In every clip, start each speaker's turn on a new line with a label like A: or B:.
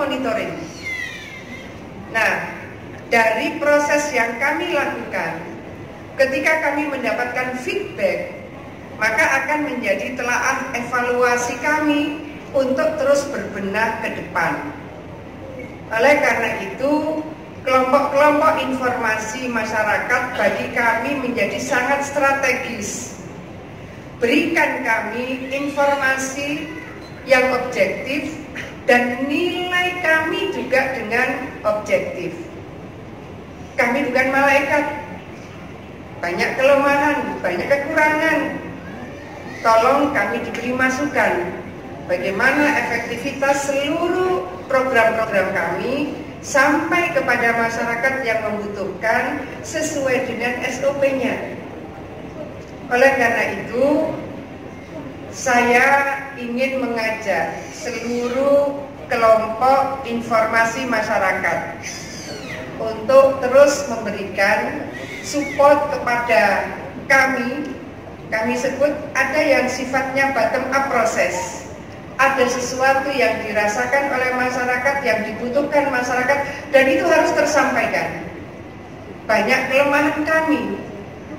A: monitoring. Nah, dari proses yang kami lakukan, ketika kami mendapatkan feedback, maka akan menjadi telaah evaluasi kami untuk terus berbenah ke depan. Oleh karena itu, kelompok-kelompok informasi masyarakat bagi kami menjadi sangat strategis. Berikan kami informasi yang objektif dan nilai kami juga dengan objektif. Kami bukan malaikat. Banyak kelemahan, banyak kekurangan. Tolong kami diberi masukan bagaimana efektivitas seluruh program-program kami sampai kepada masyarakat yang membutuhkan sesuai dengan SOP-nya. Oleh karena itu, saya ingin mengajak seluruh kelompok informasi masyarakat untuk terus memberikan support kepada kami. Kami sebut ada yang sifatnya bottom up proses. Ada sesuatu yang dirasakan oleh masyarakat, yang dibutuhkan masyarakat, dan itu harus tersampaikan. Banyak kelemahan kami,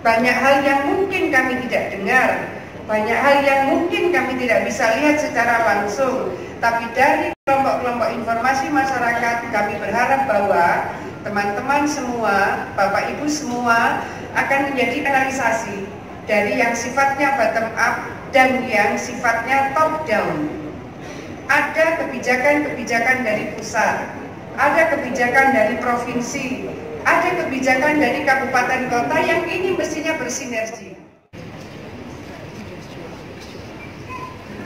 A: banyak hal yang mungkin kami tidak dengar, banyak hal yang mungkin kami tidak bisa lihat secara langsung. Tapi dari kelompok-kelompok informasi masyarakat, kami berharap bahwa teman-teman semua, Bapak Ibu semua akan menjadi kanalisasi dari yang sifatnya bottom up dan yang sifatnya top down. Ada kebijakan-kebijakan dari pusat, ada kebijakan dari provinsi, ada kebijakan dari kabupaten kota yang ini mestinya bersinergi.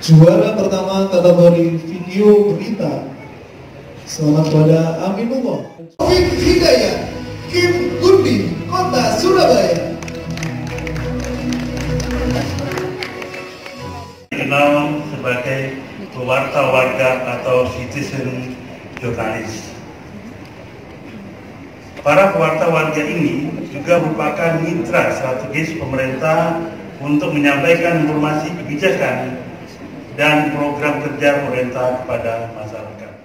B: Juara pertama kategori video berita. Selamat pada Aminullah Taufik Hidayat Kim Gundi Kota Surabaya.
C: Dikenal sebagai pewarta warga atau citizen jurnalis. Para pewarta warga ini juga merupakan mitra strategis pemerintah untuk menyampaikan informasi kebijakan dan program kerja pemerintah kepada masyarakat.